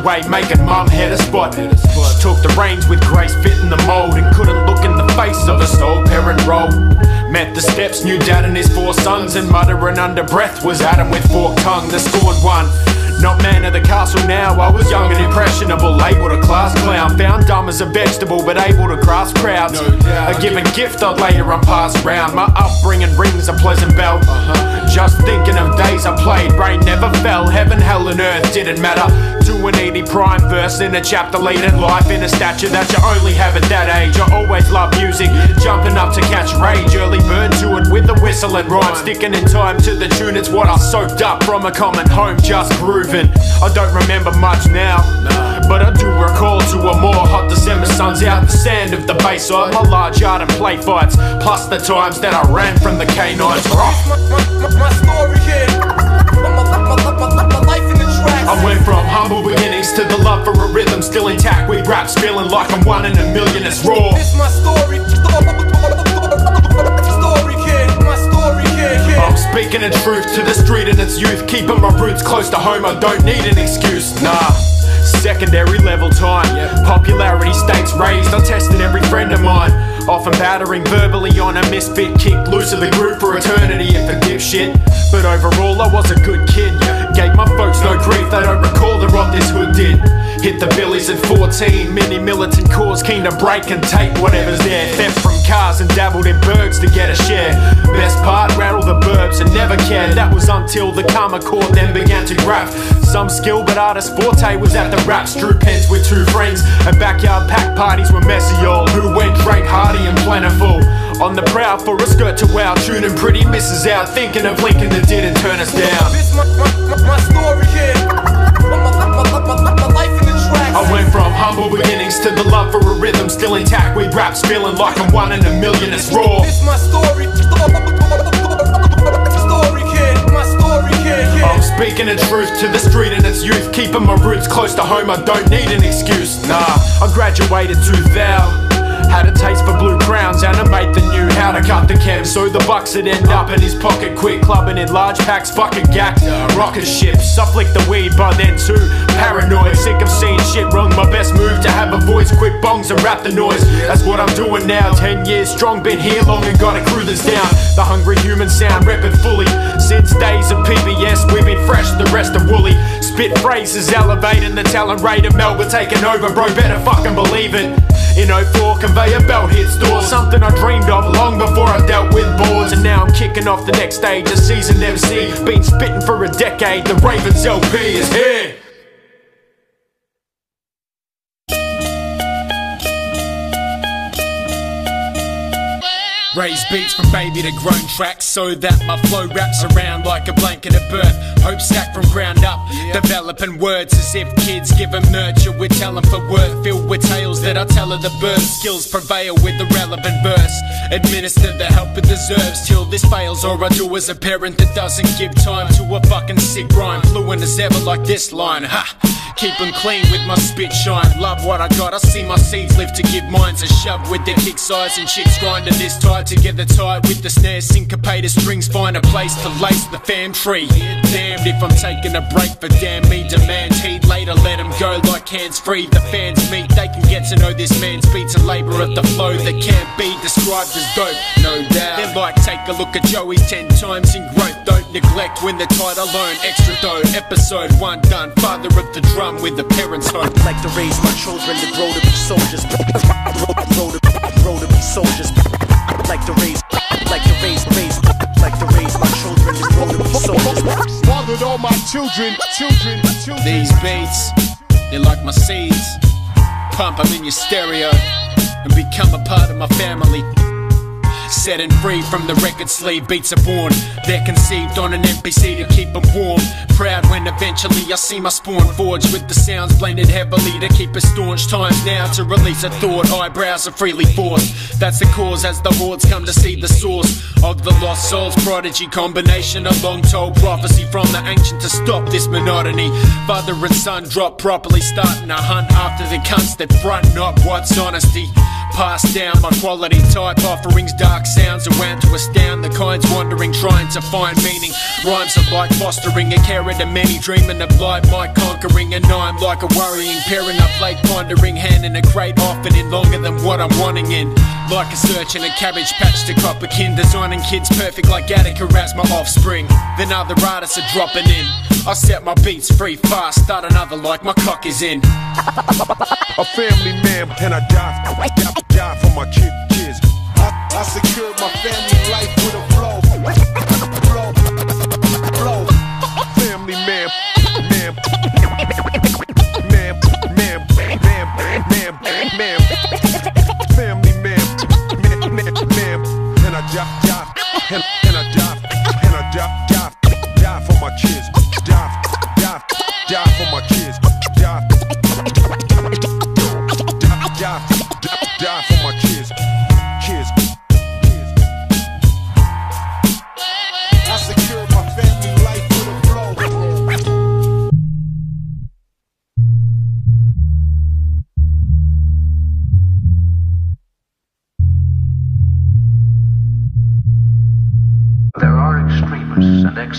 away, making mum head a spot. She took the reins with grace, fitting the mold, and couldn't look in the face of a sole parent role. Met the steps, knew dad and his four sons, and muttering under breath was Adam with forked tongue, the scorned one. Not man of the castle now, I was young and impressionable, able to class clown. Found dumb as a vegetable, but able to grasp crowds. A given gift I'd later on pass round. My upbringing rings a pleasant bell. Uh -huh. Just thinking of days I played, rain never fell. Heaven, hell, and earth didn't matter. To an 80 prime verse in a chapter late leading life in a stature that you only have at that age. I always love music, jumping up to catch rage. Early bird to it with the whistle and rhyme. Sticking in time to the tune, it's what I soaked up from a common home, just grooving. I don't remember much now, but I do recall to a more hot December suns out the sand of the bayside. My large yard and play fights, plus the times that I ran from the canines. Rock. My, my, my story here. Went from humble beginnings to the love for a rhythm still intact. We raps feeling like I'm one in a million. It's raw. This my story. Story kid. My story kid. I'm speaking the truth to the street and its youth, keeping my roots close to home. I don't need an excuse, nah. Secondary level time, popularity stakes raised. I tested every friend of mine, often battering verbally on a misfit, kicked loose of the group for eternity if a dipshit. But overall, I was a good kid. My folks no grief, they don't recall the rot this hood did. Hit the billies at 14, many militant cause keen to break and take whatever's there. Theft from cars and dabbled in bergs to get a share. Best part, rattle the burbs and never cared. That was until the karma court then began to graft. Some skill, but artist forte was at the raps. Drew pens with two friends, and backyard pack parties were messy. All who went drank hearty and plentiful. On the prowl for a skirt to wow, tuning pretty misses out, thinking of Lincoln that didn't turn us down. This my, my, my, story. My, life in the tracks. I went from humble beginnings to the love for a rhythm still intact. We raps feeling like I'm one in a million. It's raw. This my story. Story kid. My story kid. I'm speaking the truth to the street and its youth, keeping my roots close to home. I don't need an excuse. Nah, I graduated 2000. Had a taste for blue crowns and a mate that knew how to cut the chem. So the bucks would end up in his pocket quick, clubbing in large packs, fucking gacked. Rocket ships, I the weed by then too. Paranoid, sick of seeing shit wrong. My best move to have a voice, quick bongs and rap the noise. That's what I'm doing now. Ten years strong, been here long and got a crew that's down. The hungry human sound, repping fully. Since days of PBS, we've been fresh, the rest are woolly. Spit phrases elevating the talent rate of Melbourne taking over, bro. Better fucking believe it. In 04, hits doors. Something I dreamed of long before I dealt with boards. And now I'm kicking off the next stage. A seasoned MC, been spitting for a decade. The Ravens LP is here. Raise beats from baby to grown tracks so that my flow wraps around like a blanket of birth. Hope stacked from ground up, developing words as if kids give them nurture. We tell them for worth, filled with tales that I tell of the birth. Skills prevail with the relevant verse. Administer the help it deserves till this fails, or I do as a parent that doesn't give time to a fucking sick rhyme. Fluent as ever like this line, ha. Keep 'em clean with my spit shine. Love what I got, I see my seeds live to give minds a shove with their kick size and chicks grinding this tight together tight with the snare syncopated strings. Find a place to lace the fam tree. Damned if I'm taking a break for damn me. Demand heed later, let 'em go like hands free. The fans meet, they can get to know this man's beats a labor of the flow that can't be described as dope. No doubt. Then like take a look at Joey ten times in growth. Don't neglect when the title alone. Extra dough. Episode one done. Father of the drum with the parents home. I'd like to raise my children to grow to be soldiers. Grow to, grow to be soldiers. Like to raise, like to raise, raise, like to raise my children grow to be soldiers. Fathered all my children, children, children. These beats, they're like my seeds. Pump 'em in your stereo and become a part of my family. Setting free from the record sleeve, beats are born. They're conceived on an MPC to keep them warm. Proud when eventually I see my spawn forged with the sounds blended heavily to keep it staunch. Times now to release a thought, eyebrows are freely forced. That's the cause as the hordes come to see the source of the lost souls prodigy combination. A long told prophecy from the ancient to stop this monotony. Father and son drop properly, starting a hunt after the cunts that front up what's honesty. Passed down my quality type offerings, dark sounds around to astound the kinds wandering, trying to find meaning. Rhymes are like fostering a carrot to many, dreaming of light, my conquering, and I'm like a worrying parent. I play pondering, hand in a crate, often in longer than what I'm wanting in. Like a search in a cabbage patch to cop a kin, designing kids perfect like Gattaca as my offspring. Then other artists are dropping in. I set my beats free fast, start another like my cock is in. A family man, and I die, my kid,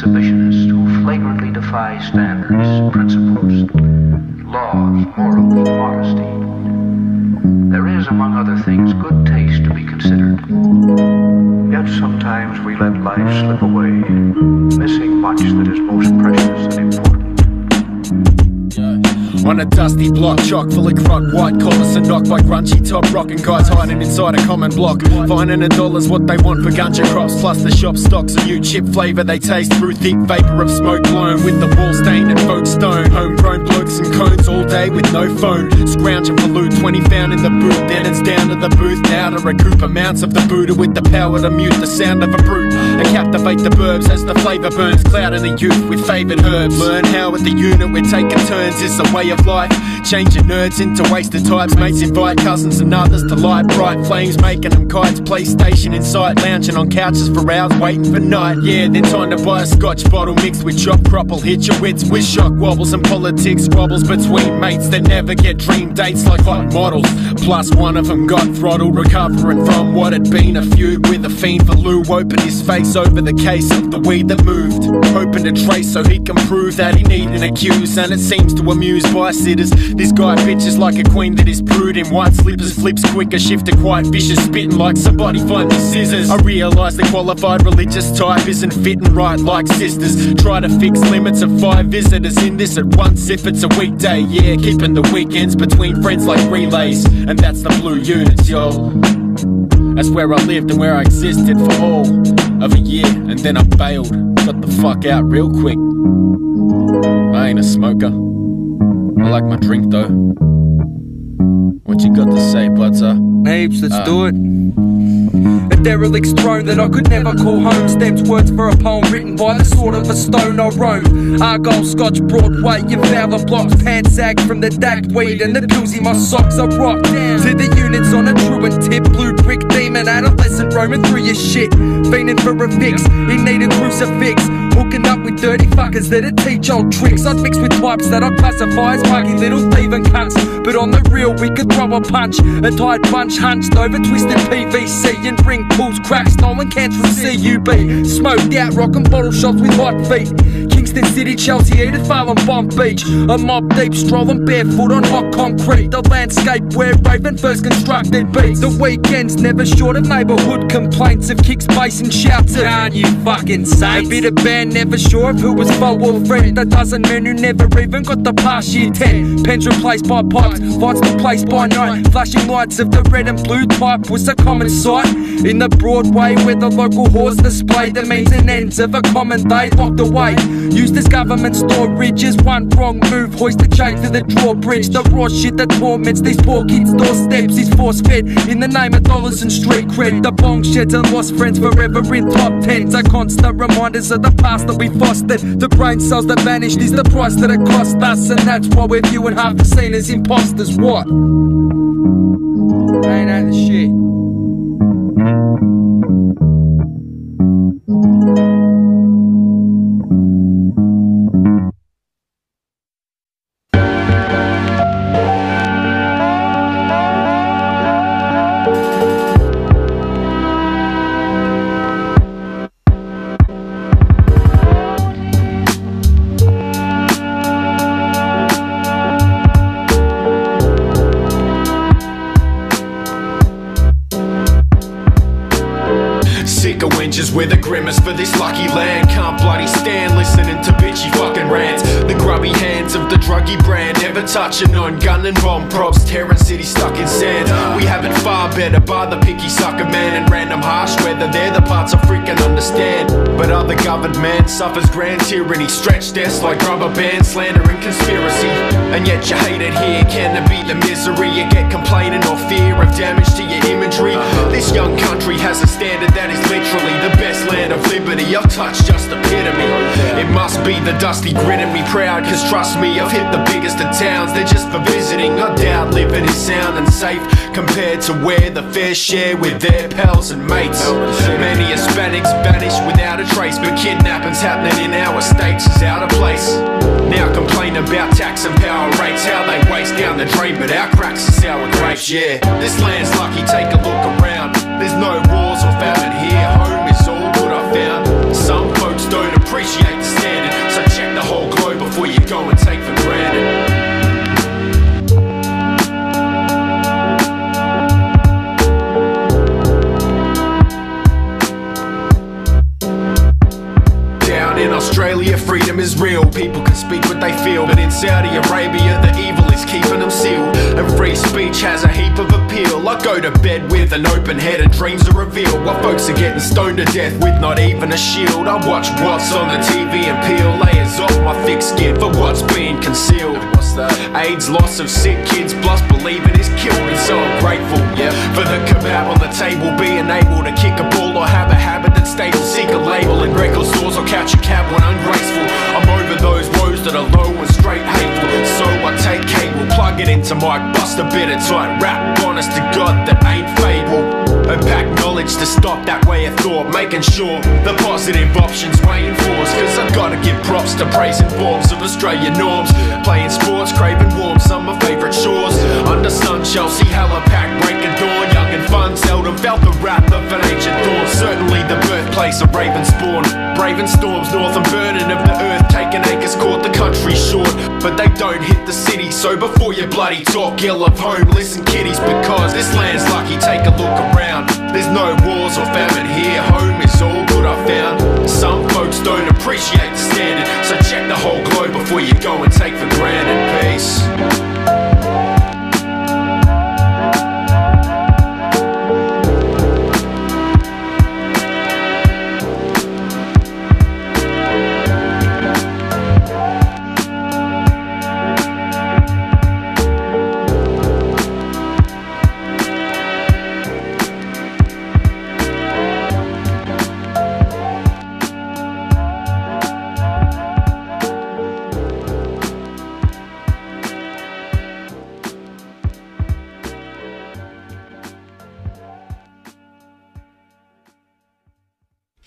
and who flagrantly defy standards, principles, laws, morals, modesty. There is, among other things, good taste to be considered. Yet sometimes we let life slip away, missing much that is most precious and important. On a dusty block, chock full of crud, white collars and knocked by grungy top rocking guys hiding inside a common block. Finding a dollar's what they want for ganja crops, plus the shop stocks a new chip flavour they taste through thick vapour of smoke blown with the wall stained and folk stone. Homegrown blokes and cones all day with no phone, scrounging for loot. 20 found in the boot, then it's down to the booth now to recoup amounts of the Buddha with the power to mute the sound of a brute and captivate the burbs as the flavour burns, clouding the youth with favoured herbs. Learn how with the unit we're taking turns is a way of life. Changing nerds into wasted types, mates invite cousins and others to light bright flames, making them kites. PlayStation inside, lounging on couches for hours, waiting for night. Yeah, then time to buy a scotch bottle mixed with chop crop. hit your wits with shock wobbles and politics squabbles between mates that never get dream dates like hot models. Plus, one of them got throttled, recovering from what had been a feud with a fiend for Lou. Opened his face over the case of the weed that moved, hoping to trace so he can prove that he need an accuse, and it seems to amuse bystanders. This guy bitches like a queen that is brewed in white slippers, flips quicker, shifter quite vicious, spitting like somebody find me scissors. I realise the qualified religious type isn't fitting right like sisters. Try to fix limits of five visitors in this at once if it's a weekday. Yeah, keeping the weekends between friends like relays, and that's the blue units, yo. That's where I lived and where I existed for all of a year, and then I bailed. Got the fuck out real quick. I ain't a smoker. I like my drink though. What you got to say, butter? Apes, let's Uh. do it. A derelict's throne that I could never call home. Stems words for a poem written by the sword of a stone I roam. Argyle, Scotch, Broadway, you fowler blocks. Pants sag from the dacked weed and the pills in my socks. I rock down to the units on a truant tip. Blue brick demon, adolescent roaming through your shit. Fiending for a fix, he need a crucifix. Hooking up with dirty fuckers that'll teach old tricks. I'd mix with types that I classify as muggy little thieving cunts. But on the real, we could throw a punch. A tight bunch hunched over twisted PVC and bring pulls cracks. Stolen cans from CUB. Smoked out, rocking bottle shops with hot feet. Kingston City, Chelsea, Edith Farm, Bonbeach. A mob deep, strolling barefoot on hot concrete. The landscape where Raven first constructed beats. The weekends never short of neighbourhood complaints of kicks, bass, and shouts of Can't you fucking say? A bit of band, never sure of who was foe or friend. A dozen men who never even got the pass year 10. Pens replaced by pipes, fights replaced by night. Flashing lights of the red and blue type was a common sight. In the Broadway where the local whores displayed the means and ends of a common day locked away. Used this government storages, one wrong move, hoist the chain to the drawbridge. The raw shit that torments these poor kids' doorsteps is force fed in the name of dollars and street cred. The bong sheds and lost friends forever in top tens are constant reminders of the past that we fostered. The brain cells that vanished is the price that it cost us, and that's why we're viewing half the scene as imposters. What? Ain't that the shit? Never on gun and bomb props. Terran city stuck in sand. We have it far better by the picky sucker man and random harsh weather. They're the parts I freaking understand. But other governed man suffers grand tyranny, stretched deaths like rubber bands, slander and conspiracy. And yet you hate it here. Can it be the misery you get complaining or fear of damage to your imagery? This young country has a standard that is literally the best land of liberty. I've touched just epitome. It must be the dusty grin in me proud, cause trust me, I've hit the biggest of towns. They're just for visiting. I doubt living is sound and safe compared to where the fair share with their pals and mates. Many Hispanics vanish without a trace, but kidnapping's happening in our states is out of place. Now complain about tax and power rates, how they waste down the drain, but our cracks are sour grapes. Yeah, this land's lucky. Take a look around. There's no wars or famine here. Freedom is real. People can speak what they feel. But in Saudi Arabia, the evil is keeping them sealed. And free speech has a heap of appeal. I go to bed with an open head and dreams are revealed. While folks are getting stoned to death with not even a shield. I watch what's on the TV and peel layers off my thick skin for what's being concealed. That? AIDS, loss of sick kids, plus believing is killed. And so I'm grateful yeah, for the kebab on the table. Being able to kick a ball or have a habit that's stable. Seek a label in record stores or catch a cab when ungraceful. I'm over those woes that are low and straight hateful. So I take cable, plug it into mic, bust a bit of tight rap. Honest to God, that ain't fable. And pack knowledge to stop that way of thought, making sure the positive options weighing force. Cause I've gotta give props to praising forms of Australian norms. Playing sports, craving warmth, some my favourite shores. Under sun, Chelsea, hella pack, breaking fun, seldom felt the wrath of an ancient thorn. Certainly the birthplace of raven spawn. Braving storms, north and burden of the earth. Taking acres, caught the country short. But they don't hit the city, so before you bloody talk ill of home, listen kiddies, because this land's lucky. Take a look around. There's no wars or famine here. Home is all good I found. Some folks don't appreciate the standard, so check the whole globe before you go and take for granted. Peace.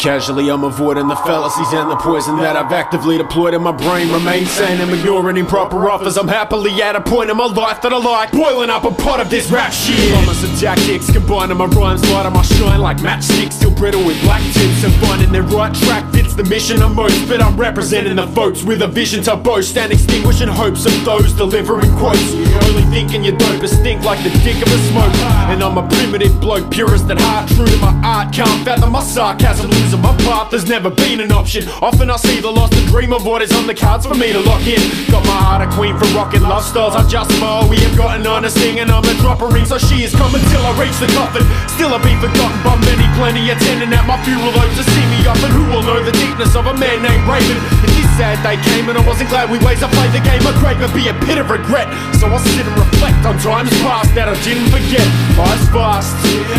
Casually, I'm avoiding the fallacies and the poison that I've actively deployed in my brain. Remain sane and ignoring improper offers. I'm happily at a point in my life that I like. Boiling up a pot of this rap shit. Promise and tactics combining my rhymes, light on my shine like matchsticks. Still brittle with black tips and finding the right track the mission of most. But I'm representing the folks with a vision to boast and extinguishing hopes of those delivering quotes. Only thinking you're dope, but stink like the dick of a smoke. And I'm a primitive bloke, purist at heart, true to my art. Can't fathom my sarcasm, losing my path. There's never been an option. Often I see the lost and dream of what is on the cards for me to lock in. Got my heart a queen for rocking love styles. I just smile. We have got an honest thing, and I'm a dropper so she is coming till I reach the coffin. Still I'll be forgotten by many, plenty attending at my funeral home to see me up. And who will know the of a man named Raven. And this sad day came and I wasn't glad we ways I played the game. A grave would be a pit of regret. So I sit and reflect on times past that I didn't forget. Life's fast,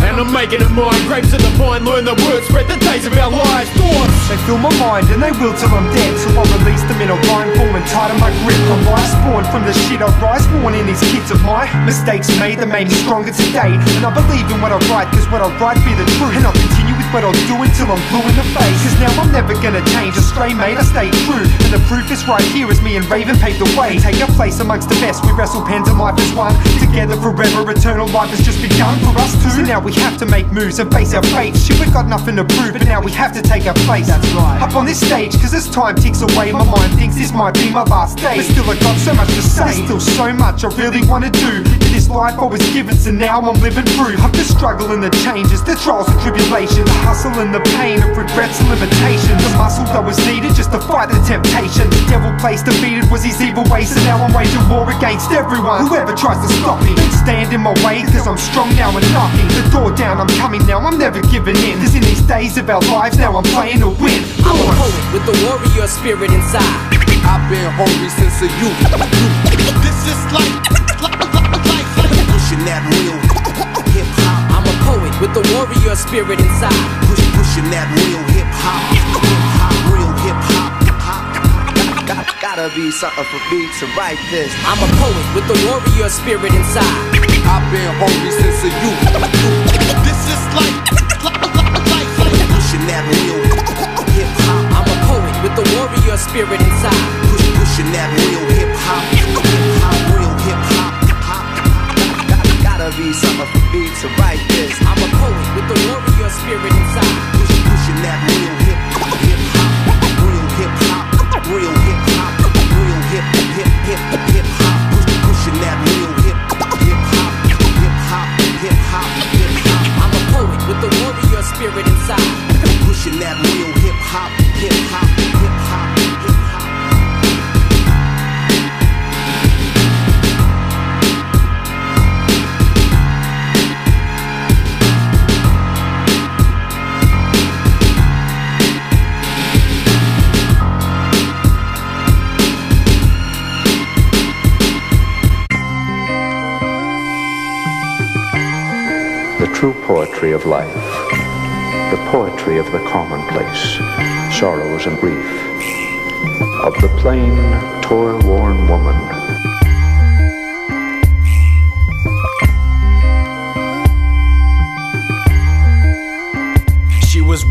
and I'm making it mine. Grapes of the vine, learn the words, spread the days of our lives. Thoughts. They fill my mind and they will till I'm dead So I release them in a rhyme form and tighten my grip I'm life spawned from the shit I rise born in these kids of my mistakes made that made me stronger today And I believe in what I write cause what I write be the truth And I'll what I'll do until I'm blue in the face. Cause now I'm never gonna change, a stray mate. I stay true. And the proof is right here as me and Raven pave the way. Take our place amongst the best, we wrestle pens and life is one. Together forever, eternal life has just begun for us two. So now we have to make moves and face our fate Shit we've got nothing to prove but now we have to take our place. That's right. Up on this stage cause as time ticks away My mind thinks this might be my last day. But still I got so much to say. There's still so much I really wanna do. In this life I was given so now I'm living through Of the struggle and the changes The trials and tribulations hustle and the pain of regrets and limitations. The muscle that was needed just to fight the temptation. The devil place defeated was his evil ways. So now I'm waging war against everyone. Whoever tries to stop me stand in my way. Cause I'm strong now and knocking The door down. I'm coming now I'm never giving in. Cause in these days of our lives now I'm playing to win. I'm a poet with the warrior spirit inside. I've been hungry since a youth. This is life, life, life, life. Pushing that real with the warrior spirit inside. Push, pushing that real hip hop. Hip hop, real hip hop. Got, gotta be something for me to write this. I'm a poet with the warrior spirit inside. I've been hungry since a youth. This is life, life, life. Pushing that real hip hop. I'm a poet with the warrior spirit inside. Push, pushing that real hip hop. Real hip hop. Be something for me to write this. I'm a poet with the warrior spirit inside. Push, pushing that real hip hip hop. Real hip hop. Real hip hop. Real hip hip hip hip hop. Push, pushing that real hip hip hop. Hip hop. Hip hop. Hip hop. I'm a poet with the warrior spirit inside. Pushing that real. Hip hop. Hip hop. True poetry of life, the poetry of the commonplace, sorrows and grief, of the plain, toil worn woman.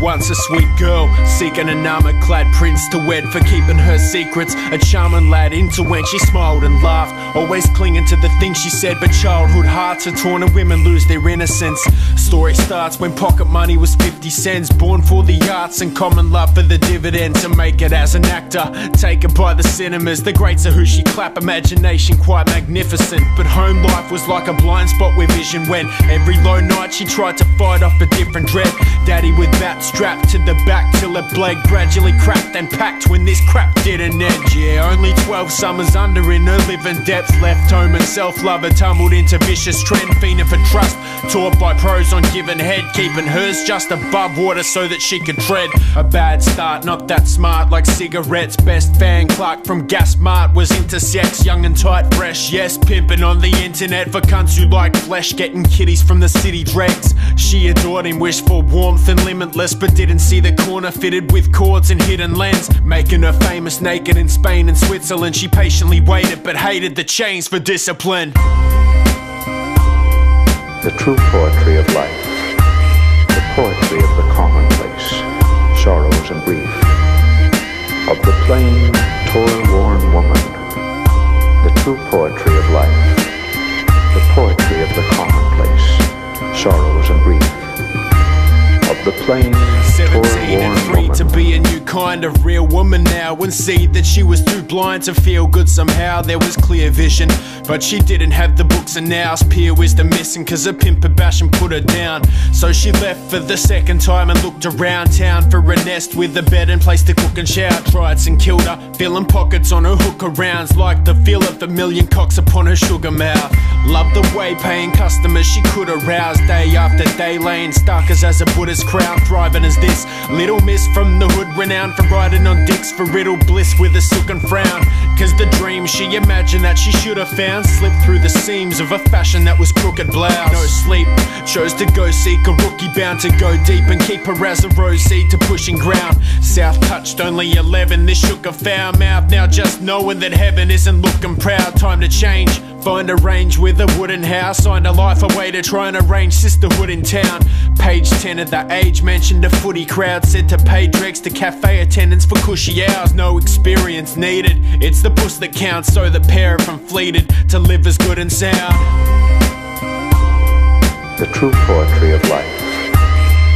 Once a sweet girl, seeking an armor clad prince to wed for keeping her secrets. A charming lad into when she smiled and laughed, always clinging to the things she said. But childhood hearts are torn and women lose their innocence. Story starts when pocket money was 50 cents, born for the arts and common love for the dividend. To make it as an actor, taken by the cinemas, the greats are who she clap, imagination quite magnificent. But home life was like a blind spot where vision went. every low night she tried to fight off a different dread. Daddy with that strapped to the back till it blade gradually cracked and packed when this crap didn't end. Yeah, only 12 summers under in her living depths, left home and self love had tumbled into vicious trend, fiending for trust, taught by pros on giving head, keeping hers just above water so that she could tread. A bad start, not that smart like cigarettes. Best fan Clark from Gas Mart was into sex, young and tight, fresh. Yes, pimping on the internet for cunts who like flesh, getting kitties from the city dregs. She adored him, wished for warmth and limitless, but didn't see the corner fitted with cords and hidden lens. Making her famous naked in Spain and Switzerland. She patiently waited, but hated the chains for discipline. the true poetry of life, the poetry of the commonplace, sorrows and grief, of the plain, toil-worn woman, the true poetry of life, the poetry of the commonplace, sorrows and grief, the plain, 17 and free to be a new kind of real woman now and see that she was too blind to feel good somehow there was clear vision But she didn't have the books and now's peer wisdom missing cause her pimp had bash and put her down. So she left for the second time and looked around town for a nest with a bed and place to cook and shower. Tried and killed her, filling pockets on her hook arounds like the feel of a million cocks upon her sugar mouth. Loved the way paying customers she could arouse day after day, laying starkers as a Buddhist crown, thriving as this little miss from the hood, renowned for riding on dicks for riddle bliss with a silken frown. Cause the dream she imagined that she should have found slipped through the seams of a fashion that was crooked blouse. No sleep, chose to go seek a rookie bound to go deep and keep her as a rose seed to pushing ground. South touched only 11, this shook a foul mouth. Now just knowing that heaven isn't looking proud, time to change. Find a range with a wooden house, signed a life away to try and arrange sisterhood in town. Page 10 of the age mentioned a footy crowd, said to pay dregs to cafe attendants for cushy hours. No experience needed, it's the puss that counts, so the pair from fleeted to live as good and sound. The true poetry of life,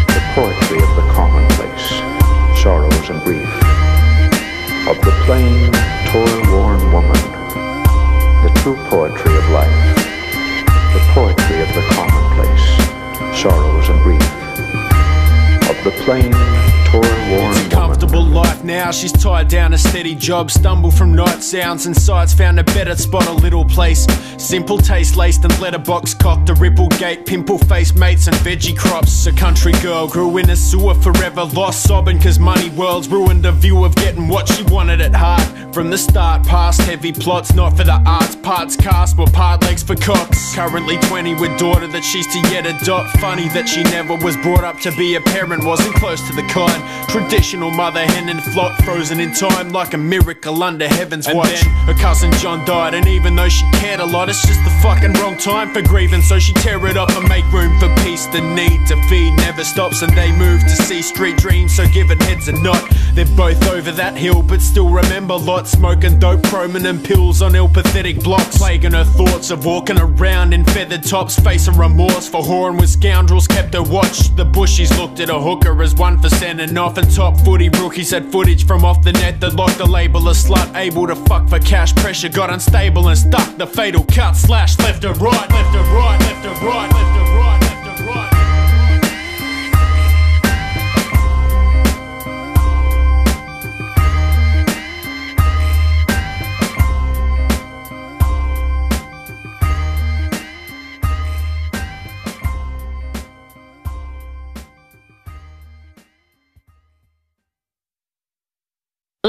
the poetry of the commonplace, sorrows and grief, of the plain, toil-worn woman, true poetry of life, the poetry of the commonplace, sorrows and grief, of the plain, comfortable life now. She's tied down a steady job. Stumble from night sounds and sights. Found a better spot, a little place. Simple taste laced and letterbox cocked. A ripple gate, pimple face mates and veggie crops. A country girl grew in a sewer forever. Lost sobbing cause money worlds ruined her view of getting what she wanted at heart. From the start, past heavy plots, not for the arts. Parts cast were part legs for cocks. Currently 20 with daughter that she's to yet adopt. Funny that she never was brought up to be a parent, wasn't close to the kind. Traditional mother hen and flock frozen in time like a miracle under heaven's And watch. then- Her cousin John died, and even though she cared a lot, it's just the fucking wrong time for grieving. So she tear it up and make room for peace. The need to feed never stops, and they move to see street dreams. So give it heads a nod. They're both over that hill, but still remember lots. Smoking dope, chroming and pills on ill pathetic blocks. Plaguing her thoughts of walking around in feathered tops, facing remorse for whoring with scoundrels. Kept her watch. The bushies looked at a hooker as one for sending off, and top footy rookies had footage from off the net that locked the label a slut. Able to fuck for cash, pressure got unstable and stuck. The fatal cut, slash left or right, left or right, left or right, left or right.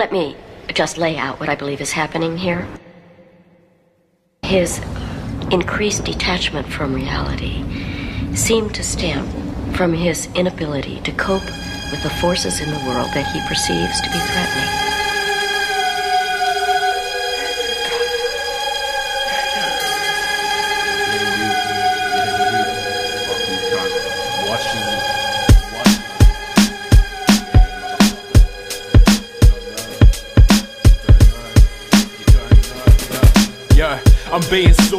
Let me just lay out what I believe is happening here. His increased detachment from reality seemed to stem from his inability to cope with the forces in the world that he perceives to be threatening.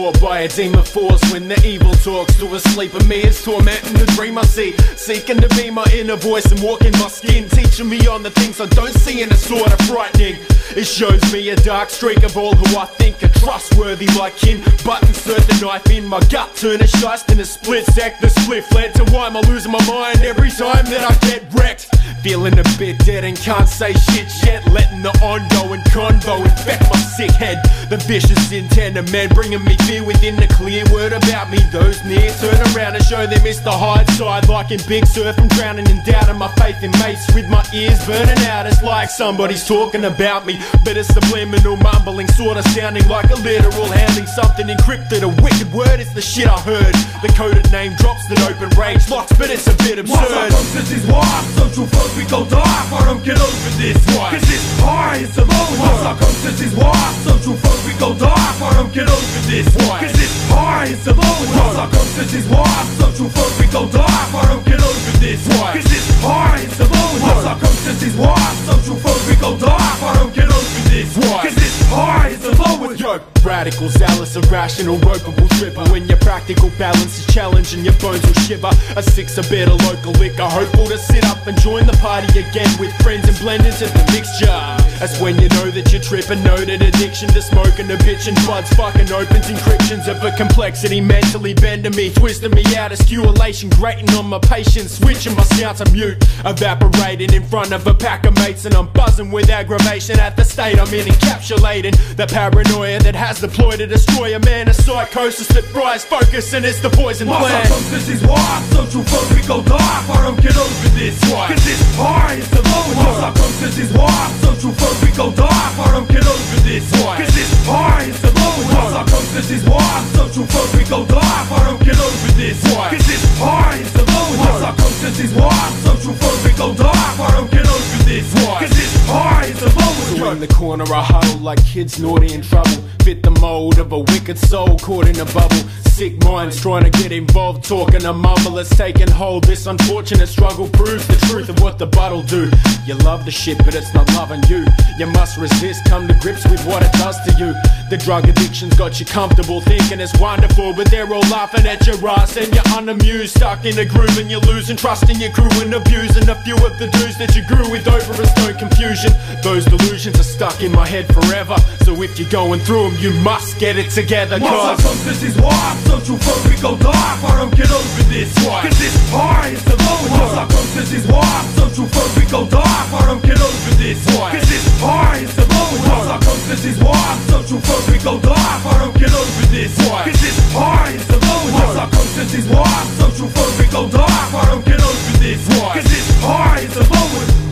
Sought by a demon force when the evil talks to a sleep of me. It's tormenting the dream I see. Seeking to be my inner voice and walk in my skin. Teaching me on the things I don't see and it's sort of frightening. It shows me a dark streak of all who I think are trustworthy like kin. But insert the knife in my gut, turn a shust in a split sec. The spliff led to why am I losing my mind every time that I get wrecked. Feeling a bit dead and can't say shit yet. Letting the ongoing convo infect my sick head. The vicious intent of men bringing me fear within the clear word about me. Those near turn around and show they miss the hide side. Like in Big Surf, I'm drowning in doubt and my faith in mates with my ears burning out. It's like somebody's talking about me, but it's subliminal mumbling, sort of sounding like a literal handling something encrypted. A wicked word, it's the shit I heard. The coded name drops that open range locks, but it's a bit absurd. This is why social folks we go dark. I don't get over this. Why? Cause it's hard, it's emotional. Psychosis is why social folks we go dark. I don't get over this. Why? Cause it's hard, it's emotional. Psychosis is why social folks we go dark. I don't get over this. Why? Cause it's hard, it's emotional. Psychosis is why social folks we go dark. I don't get over this. Why? Cause it's hard, it's emotional. Yo, radical, zealous, irrational, ropeable tripper. When your practical balance is challenged and your bones will shiver. A six, a bit of local liquor. Hopeful to sit up and join the party again with friends and blend into the mixture. That's when you know that you're tripping. That addiction to smoking, a bitch and floods, fucking opens encryptions of a complexity mentally bending me, twisting me out of stimulation, grating on my patience, switching my sound to mute, evaporating in front of a pack of mates, and I'm buzzing with aggravation at the state I'm in, encapsulating the paranoia that has deployed to destroy a man, a psychosis that fries focus, and it's the poison plan. subconscious is why social we go dark. I don't get over this? Why? Cause this high is the My subconscious is why social we go dark. I don't get over this? Why? Cause this high is the My subconscious is why social folks we go dark I don't get over this Cause this high is the lowest My subconscious is why social we go dark I don't get over this Cause this high is the lowest Around the corner, I huddle like kids naughty in trouble. Fit the mold of a wicked soul caught in a bubble. Sick minds trying to get involved, talking a that's taken hold. This unfortunate struggle proves the truth of what the butt'll do. You love the shit, but it's not loving you. You must resist, come to grips with what it does to you. The drug addiction's got you comfortable, thinking it's wonderful, but they're all laughing at your ass and you're unamused. Stuck in a groove and you're losing trust in your crew and abusing a few of the dudes that you grew with over a stone confusion. Those delusions are stuck in my head forever. So if you're going through them, you must get it together, cause. subconscious is why social folks we go dark. I don't get over this Cause this high is the lowest My subconscious is why social folks we go dark. I don't get over this Cause this high is the lowest My subconscious is why social folks we go dark. I don't get over this Cause this high is the lowest My subconscious is why social folks we go dark. I don't get over this Cause this high is the lowest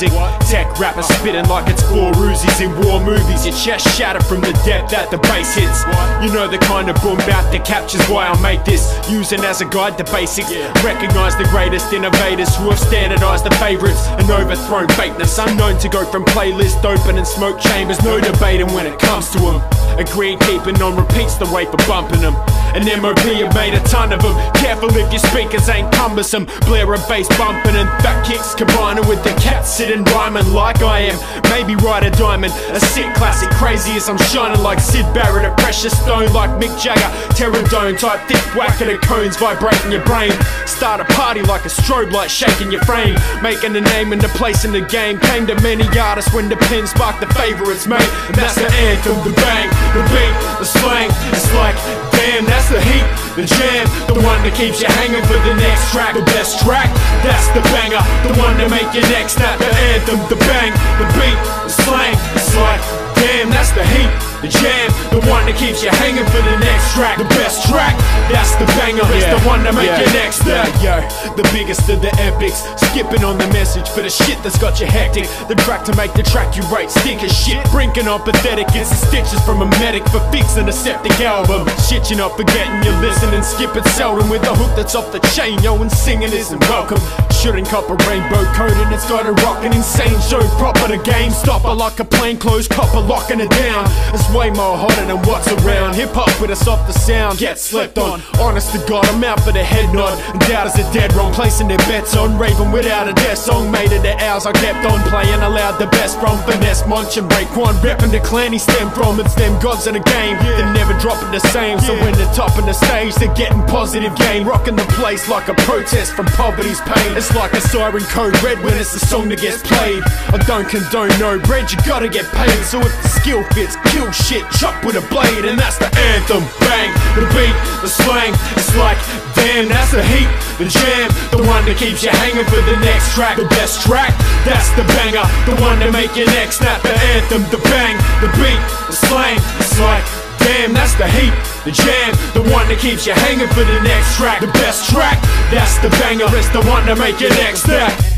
music. Tech rappers spitting like it's four Uzis in war movies. Your chest shattered from the depth that the bass hits. You know the kind of boom bap that captures why I make this. Using as a guide the basics. Recognize the greatest innovators who have standardized the favorites and overthrown fakeness. Unknown to go from playlist open and smoke chambers. No debating when it comes to them. Agreed, keeping on repeats the way for bumping them. And MOP have made a ton of them. Careful if your speakers ain't cumbersome. Blare a bass bumping and fat kicks combining with the cat sitting rhyming like I am. Maybe ride a diamond, a sick classic, crazy as I'm shining like Syd Barrett, a precious stone like Mick Jagger. Terrordome type thick whack of the cones vibrating your brain. Start a party like a strobe light shaking your frame. Making a name and a place in the game. Came to many artists when the pen sparked the favorites, mate. And that's the anthem, of the bang, the beat, the slang. It's like, damn, that's the heat, the jam, the one that keeps you hanging for the next track. The best track, that's the banger, the one that make your neck snap. The anthem, the bang, the beat, the slang. It's like, damn, that's the heat, the jam, the one that keeps you hanging for the next track. The best track, that's the banger, it's the one that make your neck snap. Yo, the biggest of the epics, skipping on the message for the shit that's got you hectic. The track to make the track you rate stink as shit. Brinking on pathetic, it's the stitches from a medic for fixing a septic album. Shit, you're not forgetting, you're listening, skip it seldom with a hook that's off the chain, yo, and singing isn't welcome. Shouldn't cop a rainbow coat and it's got a rockin' insane show proper to game stopper like a plainclothes copper locking it down. It's way more hotter than what's around. Hip hop with a softer sound, get slept on. Honest to God, I'm out for the head nod. And doubters are dead wrong, placing their bets on Raven without a death song. Made it the hours I kept on playing aloud. The best from finesse, munch and break one. Repping the clan he stem from. It's them gods in the game. They're never dropping the same. So when they're topping the stage, they're getting positive gain. Rocking the place like a protest from poverty's pain. It's like a siren code red when it's the song that gets played. I don't condone no bread, you gotta get paid. So if the skill fits, kill shit, chop with a blade. And that's the anthem. Bang, the beat, the slang. It's like, damn, that's the heat, the jam. The one that keeps you hanging for the next track. The best track, that's the banger. The one that make your neck snap. The anthem, the bang, the beat, the slang. It's like, Damn, that's the heat, the jam, the one that keeps you hanging for the next track. The best track, that's the banger, it's the one that make your neck snap.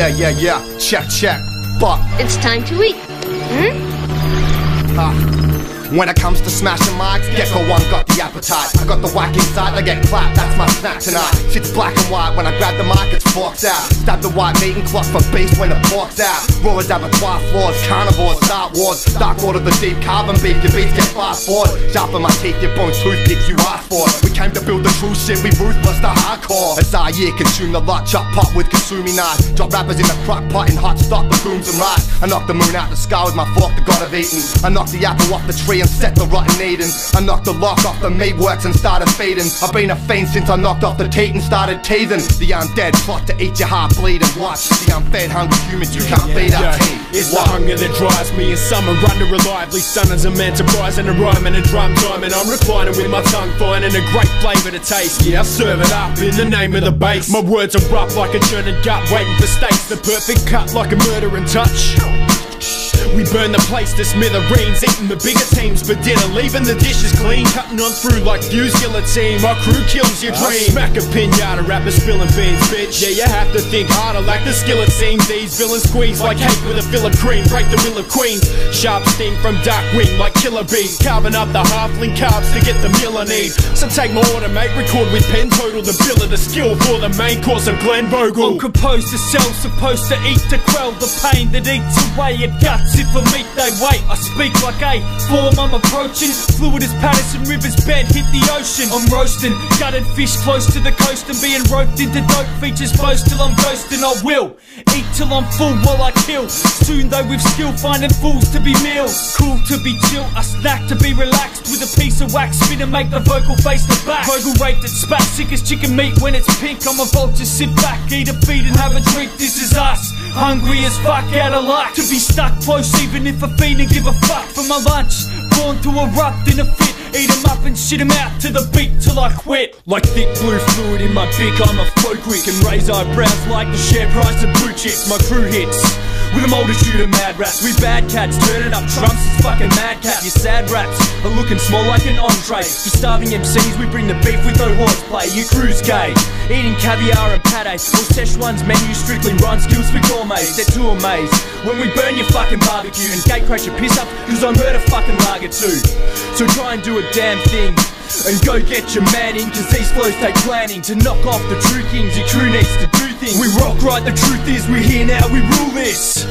Yeah, yeah, yeah. Check, check. Fuck. It's time to eat. When it comes to smashing mics, Gecko One got the appetite. I got the whack inside, I get clapped, that's my snack tonight. Shit's black and white, when I grab the mic, it's forked out. Stab the white meat and clock for beast when it forks out. Raw as abattoir floors, carnivores, Star Wars. Dark order, the deep carbon beef, your beats get fast forward. Sharpen my teeth, your bones, toothpicks, you ask for it. We came to build the true shit, we ruthless, the hardcore. As I year consume the lot, chop pot with consuming knives. Drop rappers in the crock pot in hot stock, legumes and rice. I knock the moon out the sky with my fork, the god of eating. I knock the apple off the tree and set the rotten Eden. I knocked the lock off the meat works and started feeding. I've been a fiend since I knocked off the teat and started teething. The undead plot to eat your heart bleed and watch the unfed hungry humans you can't feed our Yeah, team. It's the Watch. hunger that drives me in summer under a lively sun as a enterprise and a rhyme and a drum time and I'm reclining with my tongue finding a great flavour to taste. Yeah, I serve it up in the name of the bass. My words are rough like a churning gut waiting for steaks. The perfect cut like a murdering touch. We burn the place to smithereens, eating the bigger teams for dinner, leaving the dishes clean, cutting on through like fuse guillotine. My crew kills your dream. Smack a pinata, rapper spilling beans, bitch. Yeah, you have to think harder, like the skill skillet seems. These villains squeeze like cake with a fill of cream. Break the will of queens. Sharp sting from dark wing like killer bees, carving up the halfling carbs to get the meal I need. So take my order, mate. Record with pen total, the bill of the skill for the main course of Glenn Bogle. I'm composed to sell, supposed to eat to quell the pain that eats away at guts. I meet, they wait. I speak like a form I'm approaching. Fluid as Patterson River's bed hit the ocean. I'm roasting gutted fish close to the coast and being roped into dope features boast till I'm ghosting. I will eat till I'm full while I kill. Soon though with skill finding fools to be meals. Cool to be chill, a snack to be relaxed with a piece of wax spin and make the vocal face the back. Vocal raped at spat, sick as chicken meat when it's pink. I'm a vulture, sit back, eat a feed and have a drink. This is us, hungry as fuck out of luck. To be stuck close even if I fiend and give a fuck for my lunch. Born to erupt in a fit, Eat eat 'em up and shit 'em out to the beat till I quit. Like thick blue fluid in my beak, I'm a flow and raise eyebrows like the share price of blue chips. My crew hits. With a multitude of mad rats, we bad cats turning up trumps, it's fucking madcap. Your sad raps are looking small like an entree. For starving MCs, we bring the beef with no horseplay. You cruise gay, eating caviar and pate. Or Szechuan's menu strictly run skills for gourmets. They're too amazed when we burn your fucking barbecue and gate crash your piss up, cause I murder fucking lager too. So try and do a damn thing. And go get your man in, cause these flows take planning. To knock off the true kings, your crew needs to do things. We rock right, the truth is we're here now, we rule this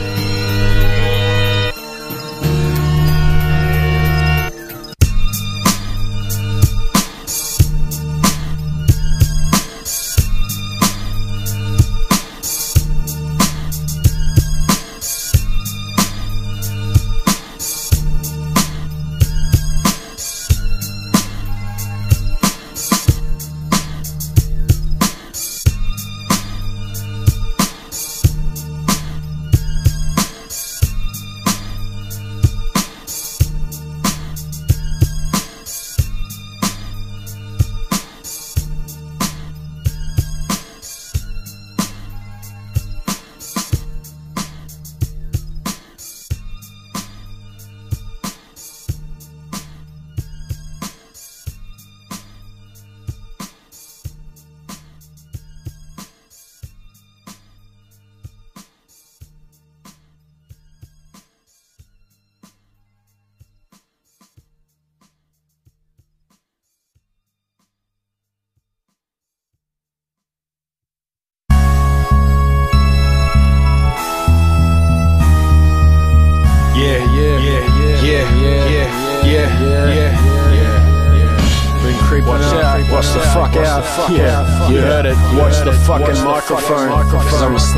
fucking microphone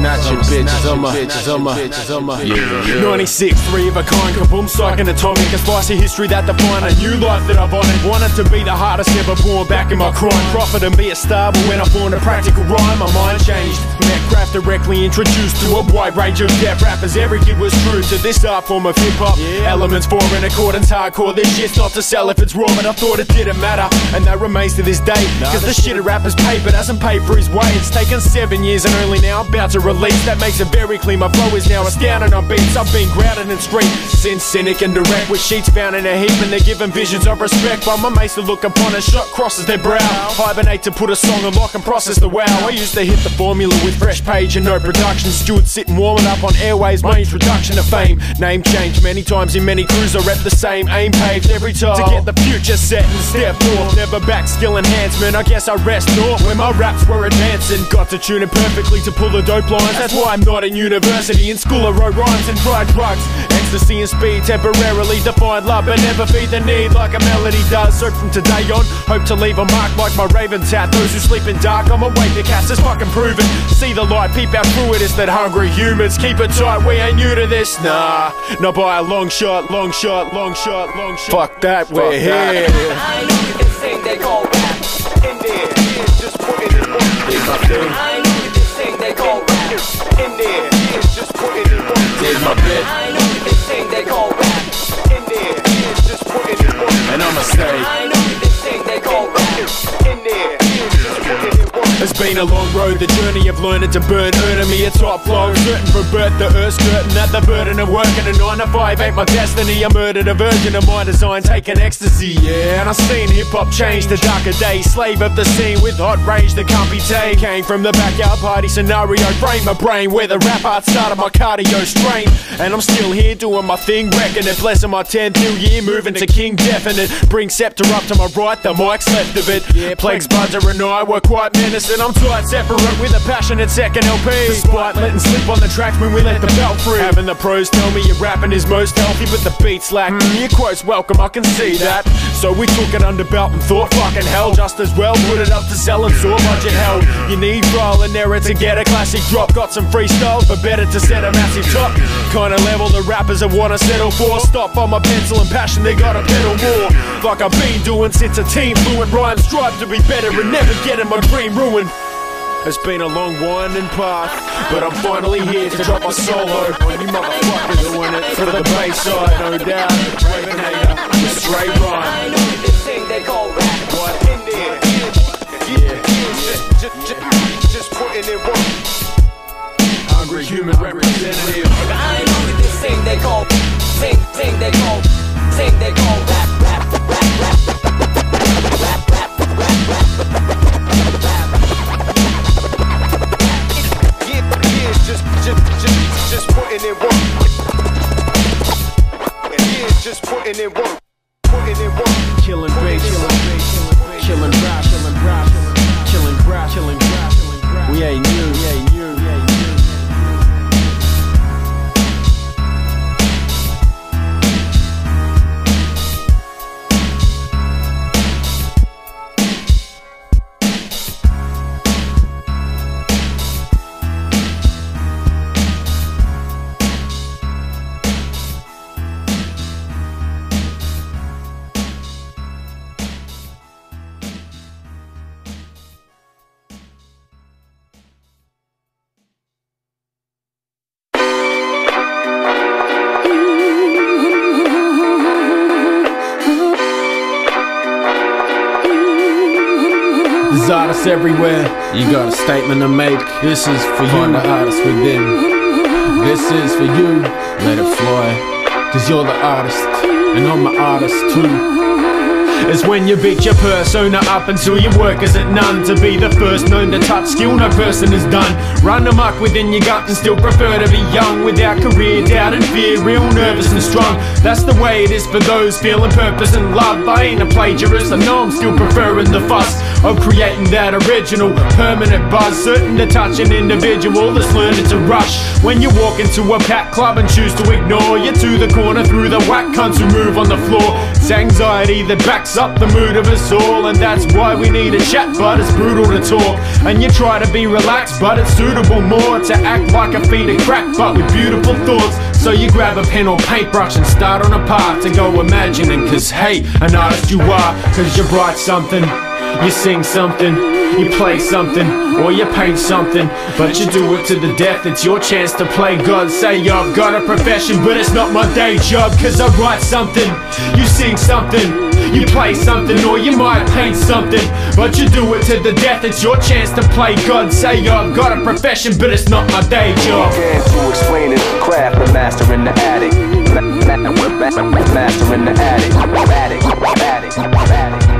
fucking Cause I'ma snatch your I'ma bitches. I'ma, bitches. I'ma, bitches, I'ma. Yeah, yeah. 96, three of a kind, kaboom, psych and atomic, a spicy history that define a new life that I've honored. Wanted to be the hardest ever born back in my crime. Profit and be a star, but when I formed a practical rhyme, my mind changed. Met craft directly introduced to a wide range of deaf rappers. Every kid was true to this art form of hip hop. Elements for in accordance, hardcore. This shit's not to sell if it's raw, but I thought it didn't matter. And that remains to this day. day. Cause the shit a rapper's paper doesn't pay for his way. It's taken seven years and only now I'm about to release. That makes it very clear my flow is now astounding on beats. I've been grounded in street, since cynic and direct with sheets found in a heap and they're given visions of respect. But my mates to look upon a shot crosses their brow. Hibernate to put a song on lock and process the wow. I used to hit the formula with fresh page and no production. Stewart sitting warming up on airways, my introduction to fame. Name changed many times in many crews. I rep the same aim paved every time to get the future set and step north. Never back skill enhancement. I guess I rest north when my raps were advancing. Got to tune it perfectly to pull the dope lines. That's why I'm not in university. In school, I wrote rhymes and tried drugs. Ecstasy and speed temporarily define love, but never feed the need like a melody does. So from today on, hope to leave a mark like my Ravens hat. Those who sleep in dark, I'm awake. The cast is fucking proven. See the light, peep out through it. It's that hungry humans. Keep it tight, we ain't new to this. Nah, not by a long shot, long shot, long shot, long shot. Fuck that, we're here. I know this thing they call rap. In there, just putting it work. I In there, it's just putting it work. my bit. I know this thing they call rap. In there, it's just putting it work. And I'ma stay. I know this thing they call rap. In there, It's been a long road, the journey of learning to burn. Earning me a top flow, certain from birth to earth Skirting that the burden of working a 9 to 5 ain't my destiny. I murdered a version of my design, taking ecstasy Yeah, and I've seen hip-hop change to darker days Slave of the scene with hot rage that can't be tamed. Came from the backyard party scenario Frame my brain where the rap art started my cardio strain. And I'm still here doing my thing, wrecking it Blessing my 10th new year, moving to King Definite. Bring scepter up to my right, the mic's left of it. Yeah, Plagues, Buzzer and I were quite menacing I'm tight, separate with a passionate second LP Despite letting slip on the tracks when we let the belt free. Having the pros tell me your rapping is most healthy But the beats lack, mm, your quote's welcome, I can see that. So we took it under belt and thought fucking hell Just as well put it up to sell and saw budget hell. You need trial and error to get a classic drop. Got some freestyles, but better to set a massive top. Kinda level the rappers that wanna settle for. Stop on my pencil and passion, they gotta pedal more. Like I've been doing since a teen Fluent rhymes, strive to be better and never getting my dream ruined it's been a long winding path, but I'm finally here to drop my solo. On you motherfuckers are doing it for the bass no doubt. Raven hater, with straight rhyme. I know this thing they call rap. What? In there, Yeah, just, just, just, putting it work. hungry human representative. I know this thing they call, everywhere. You got a statement to make. This is for you, Find the artist within. This is for you. Let it fly. Cause you're the artist. And I'm the artist too. It's when you beat your persona up until your work is at none. To be the first known to touch skill no person has done. Run amok within your gut and still prefer to be young. Without career, doubt and fear, real nervous and strong. That's the way it is for those feeling purpose and love. I ain't a plagiarist, I know I'm still preferring the fuss of creating that original permanent buzz. Certain to touch an individual that's learning to rush. When you walk into a packed club and choose to ignore, you to the corner through the whack cunts who move on the floor. It's anxiety that backs up the mood of us all, and that's why we need a chat, but it's brutal to talk. And you try to be relaxed, but it's suitable more to act like a feed of crack, but with beautiful thoughts. So you grab a pen or paintbrush and start on a path to go imagining. Cause hey, an artist you are, cause you write something, you sing something. You play something, or you paint something, but you do it to the death. It's your chance to play God. Say I've got a profession, but it's not my day job. Cause I write something, you sing something, you play something, or you might paint something, but you do it to the death. It's your chance to play God. Say I've got a profession, but it's not my day job. To explain his craft, the master in the attic. Ma- ma- ma- ma- Master in the attic. Attic, attic, attic.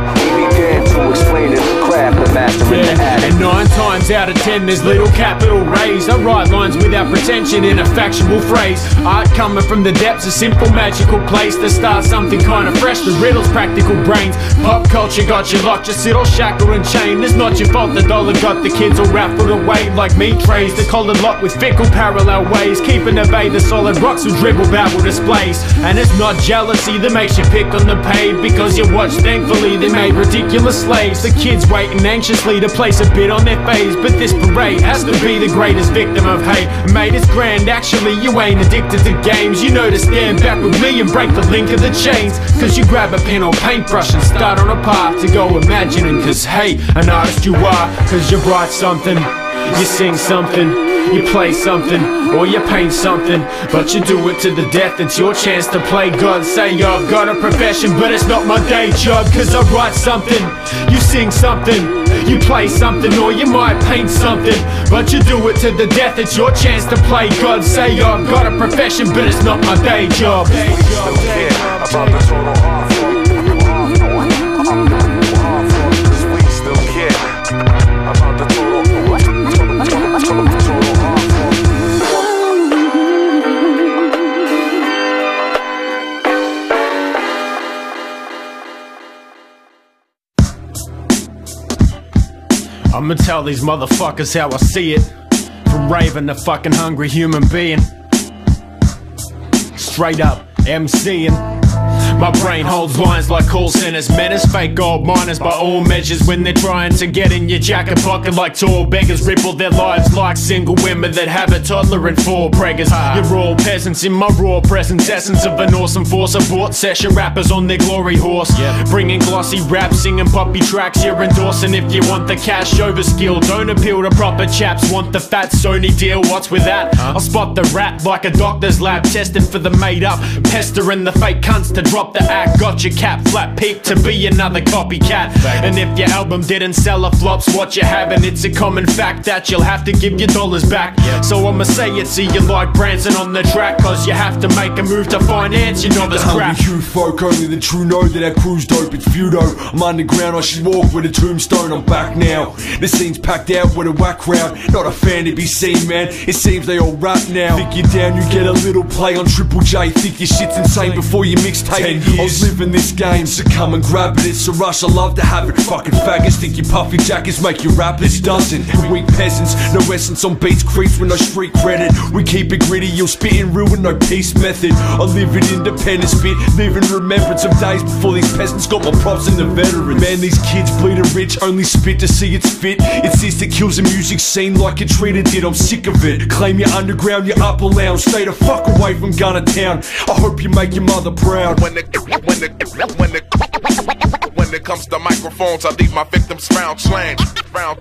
Began to explain craft, the in the. And nine times out of ten, there's little capital raised. I write lines without pretension in a factual phrase. Art coming from the depths, a simple magical place to start something kind of fresh. The riddles, practical brains. Pop culture got you locked, you sit all shackled and chained. It's not your fault the dollar got the kids all raffled away like meat trays. The collared lot with fickle parallel ways. Keeping at bay the solid rocks with dribble babble displays. And it's not jealousy that makes you pick on the paid because you watch thankfully they made ridiculous slaves. The kids waiting anxiously to place a bid on their face. But this parade has to be the greatest victim of hate. Mate, it's grand actually, you ain't addicted to games. You know to stand back with me and break the link of the chains. Cause you grab a pen or paintbrush and start on a path to go imagining. Cause hey, an artist you are, cause you write something. You sing something, you play something, or you paint something, but you do it to the death. It's your chance to play God. Say I've got a profession, but it's not my day job. Cause I write something, you sing something, you play something, or you might paint something, but you do it to the death. It's your chance to play God. Say I've got a profession, but it's not my day job. Still care about the total art I'ma tell these motherfuckers how I see it. From Raven, the fucking hungry human being. Straight up MCing. My brain holds lines like call centers, menace fake gold miners by all measures when they're trying to get in your jacket pocket like tall beggars, ripple their lives like single women that have a toddler and four preggers. You're all peasants in my raw presence, essence of an awesome force. Abort session rappers on their glory horse, bringing glossy rap, singing poppy tracks. You're endorsing if you want the cash over skill. Don't appeal to proper chaps, want the fat Sony deal. What's with that? I'll spot the rap like a doctor's lab, testing for the made up, pestering the fake cunts to drop the act. Got your cap flat peak to be another copycat. And if your album didn't sell a flops, what you having? It's a common fact that you'll have to give your dollars back. So I'ma say it, see you like Branson on the track, cause you have to make a move to finance your novice crap. you folk, only the true know that our crew's dope, it's feudo I'm underground, I should walk with a tombstone, I'm back now The scene's packed out with a whack crowd Not a fan to be seen, man, it seems they all rap now Think you're down, you get a little play on Triple J Think your shit's insane before you mixtape Ten years, I was living this game, so come and grab it It's a rush, I love to have it, fucking faggots Think your puffy jackets make you rappers, doesn't Weak peasants, no essence on beats Creeps with no street credit We keep it gritty, you'll spit in real with no peace method I live in independence, spit, live in remembrance of days before these peasants got more props than the veterans. Man, these kids bleeding rich, only spit to see it's fit. It's this that kills the music scene like Katrina did. I'm sick of it. Claim your underground, your upper lounge. Stay the fuck away from Gunner Town. I hope you make your mother proud. When the when the when the when it comes to microphones, I leave my victims round slang, round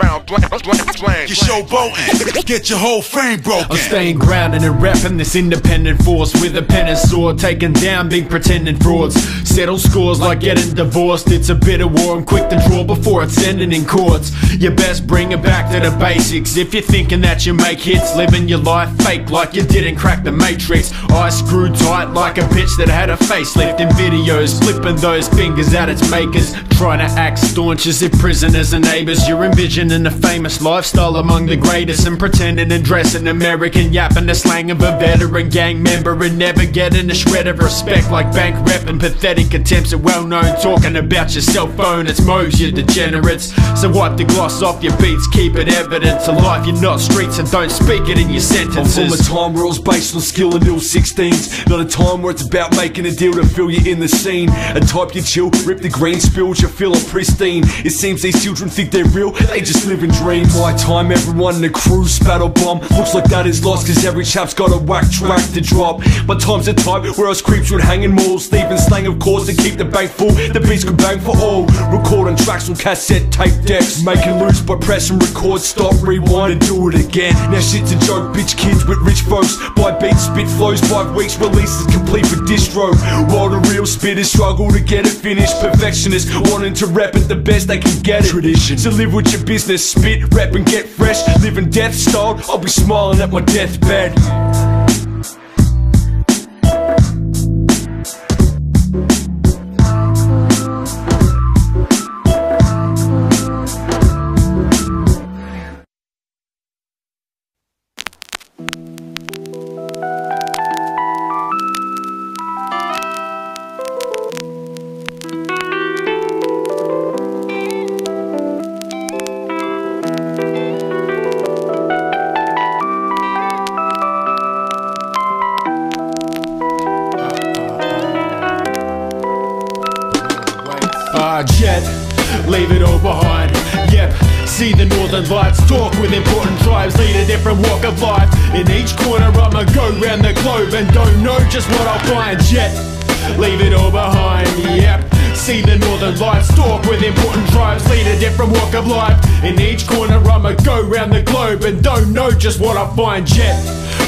round round slang, slang. You showboating, get your whole frame broken. I'm staying grounded and repping this independent force with a pen and sword, taking down big pretending frauds. Settle scores like getting divorced. It's a bitter war. I'm quick to draw before it's ending in courts. You best bring it back to the basics. If you're thinking that you make hits, living your life fake like you didn't crack the matrix. Eyes screwed tight like a bitch that had a facelift in videos, flipping those fingers at its makers. Trying to act staunch as if prisoners are neighbors. You're envisioning a famous lifestyle among the greatest and pretending and dressing American, yapping the slang of a veteran gang member and never getting a shred of respect like bank rep and pathetic attempts at well known talking about your cell phone. It's Mo's, you degenerates. So wipe the gloss off your beats, keep it evident to life. You're not streets and don't speak it in your I'm from a time where was based on skill and ill 16s. Not a time where it's about making a deal to fill you in the scene. A type you chill, rip the green, spilled your feeling pristine. It seems these children think they're real, they just live in dreams. My time, everyone in the crew spat a bomb. Looks like that is lost, cause every chap's got a whack track to drop. But time's a type where us creeps would hang in malls, leaving slang, of course, to keep the bank full. The beats could bang for all. Recording tracks on cassette tape decks, making loose by pressing record, stop, rewind, and do it again. Now shit's a joke, bitch kids with rich folks. Buy beats, spit flows, five weeks releases complete for distro. While the real spitters struggle to get it finished. Perfectionists wanting to rap it the best they can get it. Tradition. So live with your business, spit, rap, and get fresh. Living death style, I'll be smiling at my deathbed. Just what I'll find. Jet,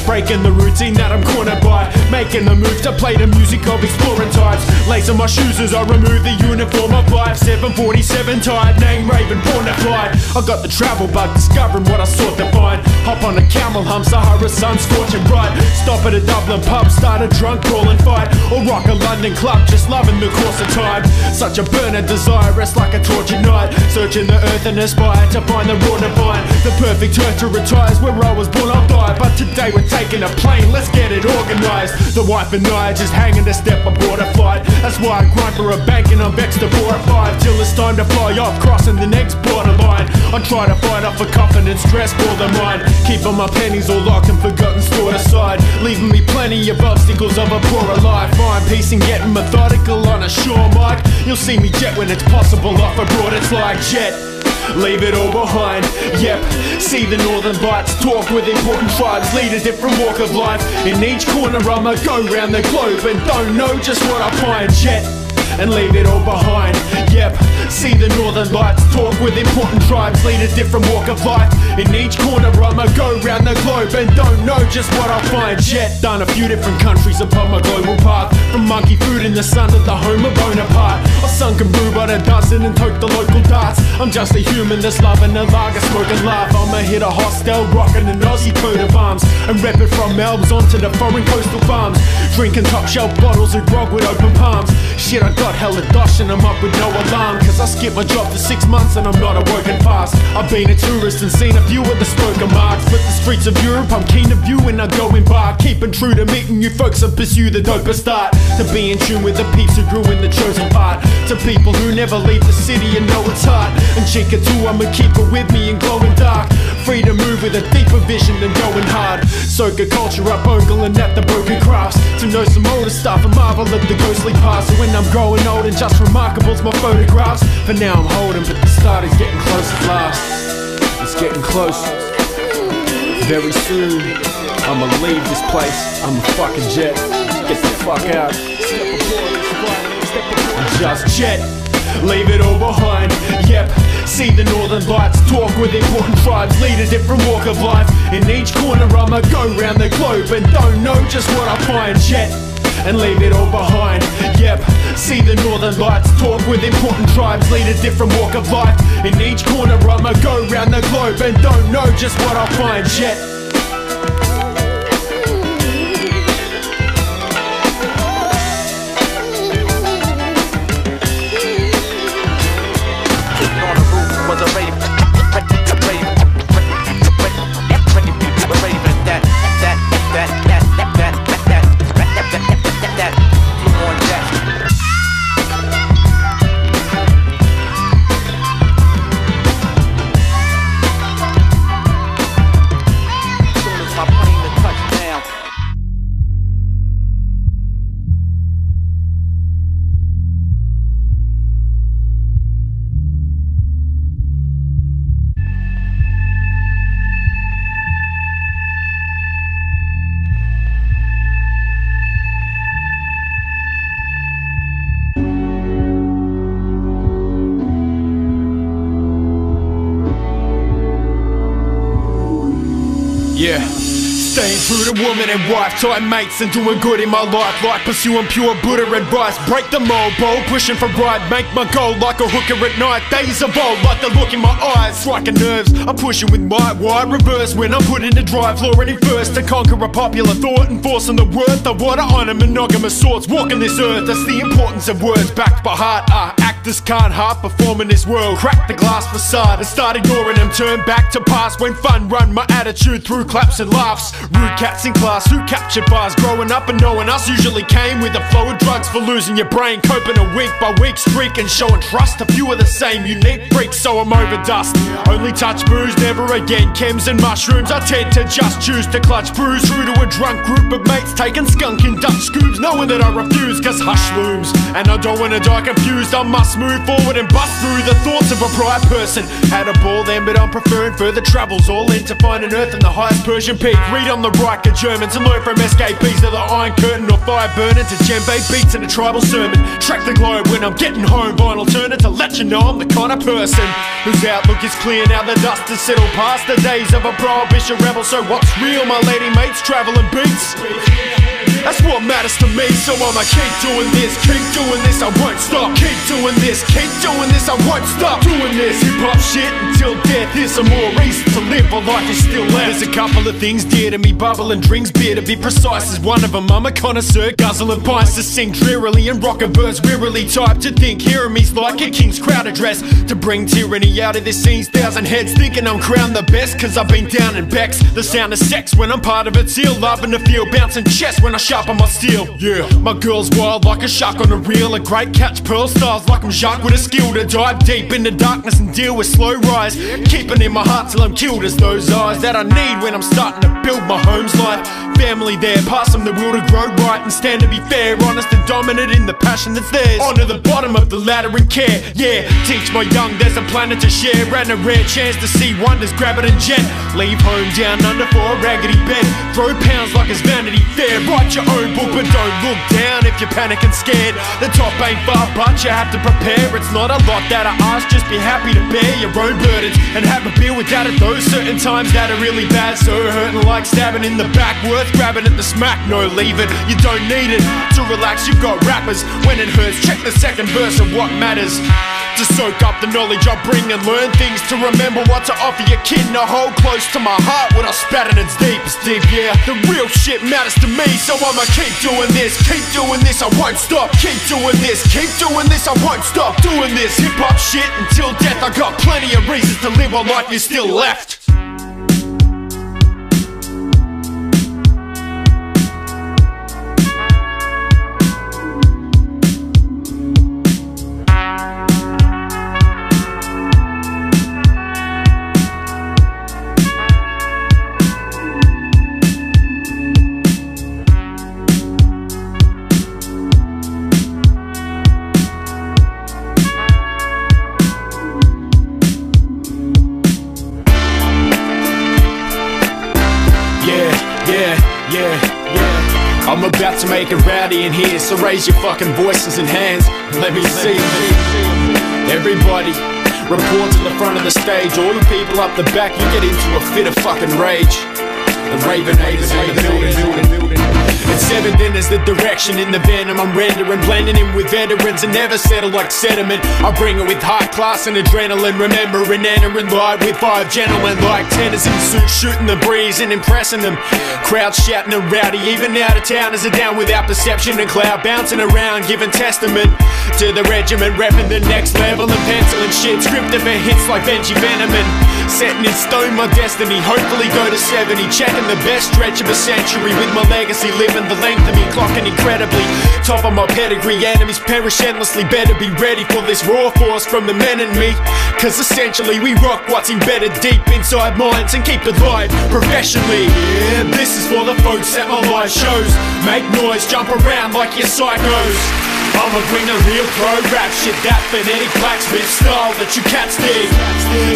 breaking the routine that I'm cornered by, making the move to play the music of exploring types. Lacing my shoes as I remove the uniform of life. 747 tied, name Raven, born to fly. I got the travel bug, discovering what I sought to find. Hop on a camel hump, Sahara sun scorching bright. Stop at a Dublin pub, start a drunk brawling fight, or rock a London club, just loving the course of time. Such a burning desire, rest like a tortured night. Searching the earth and aspire to find the raw divine. The perfect earth to retire is where I was born, I'll die. But today we're taking a plane, let's get it organized. The wife and I just hanging a step aboard a flight. That's why I grind for a bank and I'm vexed to four or five. Till it's time to fly off, crossing the next borderline. I try to fight off a coffin and stress for the mind. Keeping my pennies all locked and forgotten stored aside. Leaving me plenty of obstacles of a poorer life. Find peace and getting methodical on a shore mic. You'll see me jet when it's possible off a broad, it's like jet. Leave it all behind, yep. See the northern lights, talk with important tribes, lead a different walk of life. In each corner, I'ma go round the globe and don't know just what I find, yet. And leave it all behind, yep. See the northern lights, talk with important tribes, lead a different walk of life. In each corner, I'ma go round the globe and don't know just what I'll find, yet. Done a few different countries upon my global path. From monkey food in the sun to the home of Bonaparte. I sunk and brew but a dozen and tote the local darts. I'm just a human that's loving a lager, smoking laugh. I'ma hit a hostel, rocking an Aussie coat of arms. And rep it from Melbs onto the foreign coastal farms. Drinking top shelf bottles of grog with open palms. Shit, I got hella dosh and I'm up with no Cause I skipped my job for six months and I'm not a working fast. I've been a tourist and seen a few of the spoken marks. But the streets of Europe, I'm keen to view and I go in bar. Keeping true to meeting you folks and pursue the doper start. To be in tune with the peeps who grew in the chosen part. To people who never leave the city and know it's hard. And Chica too, I'ma keep her with me in glowing dark. Free to move with a deeper vision than going hard. Soak a culture up, ogling at the broken crafts. To know some older stuff and marvel at the ghostly past. When I'm growing old and just remarkable's my photographs. For now I'm holding, but the start is getting close at last. It's getting close. Very soon, I'ma leave this place. I'm a fucking jet. Get the fuck out. And just jet. Leave it all behind. Yep. See the northern lights, talk with important tribes, lead a different walk of life. In each corner, I'ma go round the globe and don't know just what I find. yet. and leave it all behind. Yep, see the northern lights, talk with important tribes, lead a different walk of life. In each corner, I'ma go round the globe and don't know just what I'll find yet. Woman and wife, time mates and doing good in my life. Like pursuing pure Buddha advice. Break the mold, bold, pushing for right Make my goal. Like a hooker at night Days of old, like the look in my eyes Striking nerves, I'm pushing with my wide reverse. When I'm put in the drive, already first. To conquer a popular thought, and enforcing the worth Of what I honor, monogamous swords Walking this earth, that's the importance of words Backed by heart, ah, actors can't half perform in this world. Crack the glass facade and start ignoring them. Turn back to past when fun run My attitude through claps and laughs. Rude cats in class who captured bars. Growing up and knowing us usually came with a flow of drugs For losing your brain, coping a week by week streak And showing trust, a few of the same unique freaks So I'm over dust, only touch booze, never again. Chems and mushrooms, I tend to just choose to clutch brews. True to a drunk group of mates taking skunk in Dutch scoobs Knowing that I refuse cause hush looms. And I don't wanna die confused, I must move forward and bust through the thoughts of a bright person. Had a ball then but I'm preferring further travels. All in to find an earth in the highest Persian peak. Read on the Riker Germans and learn from escapees To the Iron Curtain or fire burning to djembe beats in a tribal sermon. Track the globe when I'm getting home. Vinyl turning to let you know I'm the kind of person Whose outlook is clear. Now the dust has settled past the days of a prohibition rebel. So what's real my lady mates? Traveling beats that's what matters to me, so I'ma keep doing this, keep doing this, I won't stop. Keep doing this, keep doing this, I won't stop. Doing this hip hop shit until death. Here's some more reason to live, my life is still left. There's a couple of things dear to me, bubbling drinks beer to be precise is one of them. I'm a connoisseur, guzzling pints to sing drearily and rock a verse wearily. Type to think, hearing me's like a king's crowd address to bring tyranny out of this scene's thousand heads. Thinking I'm crowned the best, cause I've been down in Bex. The sound of sex when I'm part of it's ill. Loving the feel, bouncing chest when I sharpen my steel. Yeah, my girl's wild like a shark on a reel. A great catch, pearl stars like I'm Jacques with a skill to dive deep in the darkness and deal with slow rise. Keeping in my heart till I'm killed as those eyes that I need when I'm starting to build my home's life. Family there, pass them the will to grow right and stand to be fair, honest and dominant in the passion that's theirs. Onto the bottom of the ladder and care. Yeah, teach my young there's a planet to share and a rare chance to see wonders. Grab it and jet. Leave home down under for a raggedy bed. Throw pounds like it's vanity fair. Write your own book, but don't look down if you're panicking scared. The top ain't far, but you have to prepare. It's not a lot that I ask, just be happy to bear your own burdens and have a beer without it. Those certain times that are really bad, so hurting like stabbing in the back, worth grabbing at the smack. No, leave it, you don't need it to relax. You've got rappers when it hurts. Check the second verse of what matters. To soak up the knowledge I bring and learn things to remember what to offer your kid and I hold close to my heart what I spat in its deep. It's deep, yeah. The real shit matters to me, so I'ma keep doing this, keep doing this, I won't stop. Keep doing this, keep doing this, I won't stop doing this. Hip hop shit until death. I got plenty of reasons to live my life is still left. In here, so raise your fucking voices and hands. Let me see. Everybody, report to the front of the stage. All the people up the back, you get into a fit of fucking rage. The Ravenators in. It's evident as the direction in the venom I'm rendering, blending in with veterans and never settle like sediment. I bring it with high class and adrenaline, remembering entering live with five gentlemen like tenors in suits, shooting the breeze and impressing them. Crowds shouting and rowdy, even out of towners are down without perception and cloud bouncing around, giving testament to the regiment, repping the next level and penciling shit, scripted for hits like Benji Veneman. Setting in stone my destiny, hopefully go to 70, checking the best stretch of a century with my legacy living the length of me, clocking incredibly. Top of my pedigree, enemies perish endlessly. Better be ready for this raw force from the men in me. Cause essentially, we rock what's embedded deep inside minds and keep it live professionally. Yeah, this is for the folks at my live shows. Make noise, jump around like you're psychos. I'ma bring the real pro rap shit, that phonetic blacksmith style that you cats dig.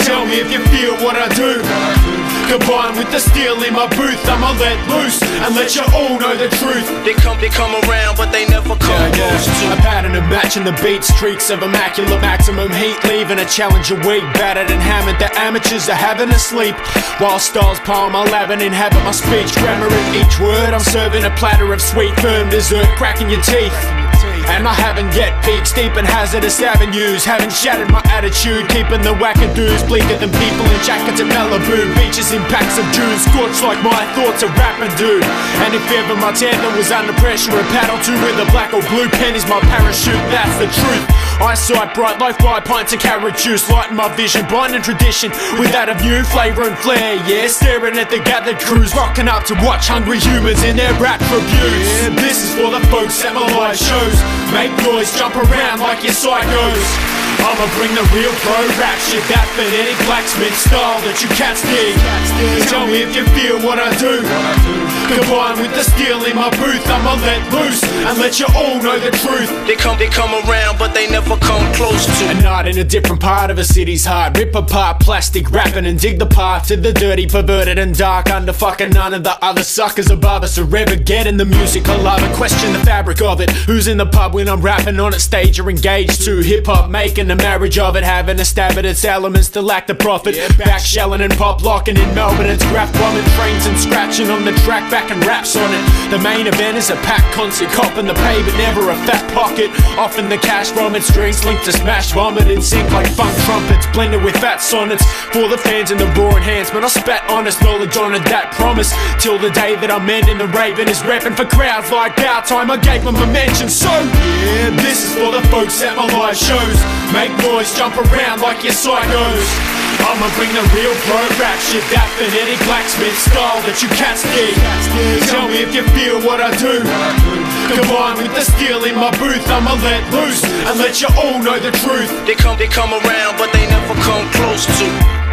Tell me if you feel what I do. Combined with the steel in my booth, I'ma let loose and let you all know the truth. They come, they come around, but they never come close to. A pattern of matching the beat streaks of immaculate maximum heat, leaving a challenger weak, battered and hammered. The amateurs are having a sleep, while styles palm 11 inhabit my speech, grammar in each word. I'm serving a platter of sweet, firm dessert, cracking your teeth. And I haven't yet peaked deep in hazardous avenues. Haven't shattered my attitude, keeping the wackadoos bleaker than people in jackets in Malibu. Beaches in packs of June, scorched like my thoughts are rapping, dude. And if ever my anthem was under pressure, a paddle two with a black or blue pen is my parachute. That's the truth. Eyesight bright like five pints of carrot juice, lighten my vision, blinding tradition Without a new flavor and flair. Yeah, staring at the gathered crews, rocking up to watch hungry humans in their rap tributes. Yeah, this is for the folks at my live shows. Make noise, jump around like you're psychos. I'ma bring the real pro rap shit, back that phonetic blacksmith style that you cats dig. Tell me if you feel what I do. Combined with the steel in my booth, I'ma let loose and let you all know the truth. They come, they come around, but they never come close to. A night in a different part of a city's heart. Rip apart plastic rapping and dig the path to the dirty, perverted, and dark. Under fucking none of the other suckers above us are ever getting the music I love and question the fabric of it. Who's in the pub when I'm rapping on a stage or engaged to hip hop, making a marriage of it, having a stab at its elements to lack the profit. Back shelling and pop locking in Melbourne, it's graph bombing trains and scratching on the track, back and raps on it. The main event is a packed concert, copping the pay, but never a fat pocket. Often the cash from its strings linked to smash vomit in sync like funk trumpets, blended with fat sonnets for the fans and the roaring hands. enhancement. I spat honest knowledge on it, that promise till the day that I'm ending the raven is rapping for crowds like our time. I gave them a mention, so yeah, this is for the folks at my live shows. Make noise, jump around like you're psychos. I'ma bring the real pro rap shit, that phonetic blacksmith style that you cats dig. Tell me if you feel what I do. Combined with the steel in my booth, I'ma let loose and let you all know the truth. They come, they come around, but they never come close to.